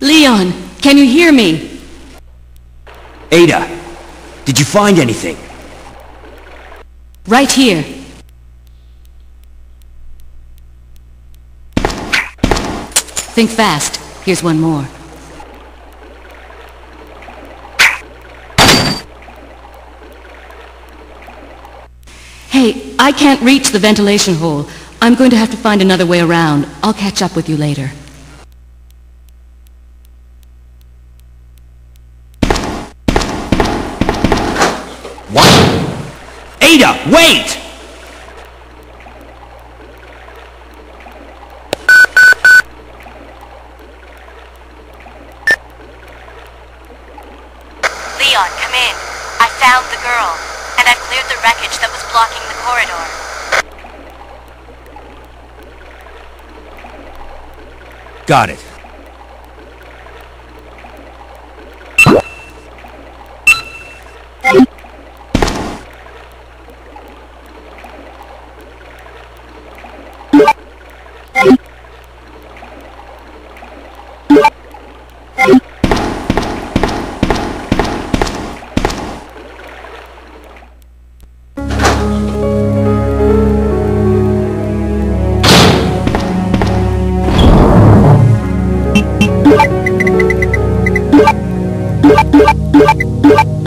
Leon, can you hear me? Ada, did you find anything? Right here. Think fast. Here's one more. Hey, I can't reach the ventilation hole. I'm going to have to find another way around. I'll catch up with you later. Ada, wait! Leon, come in. I found the girl, and I've cleared the wreckage that was blocking the corridor. Got it.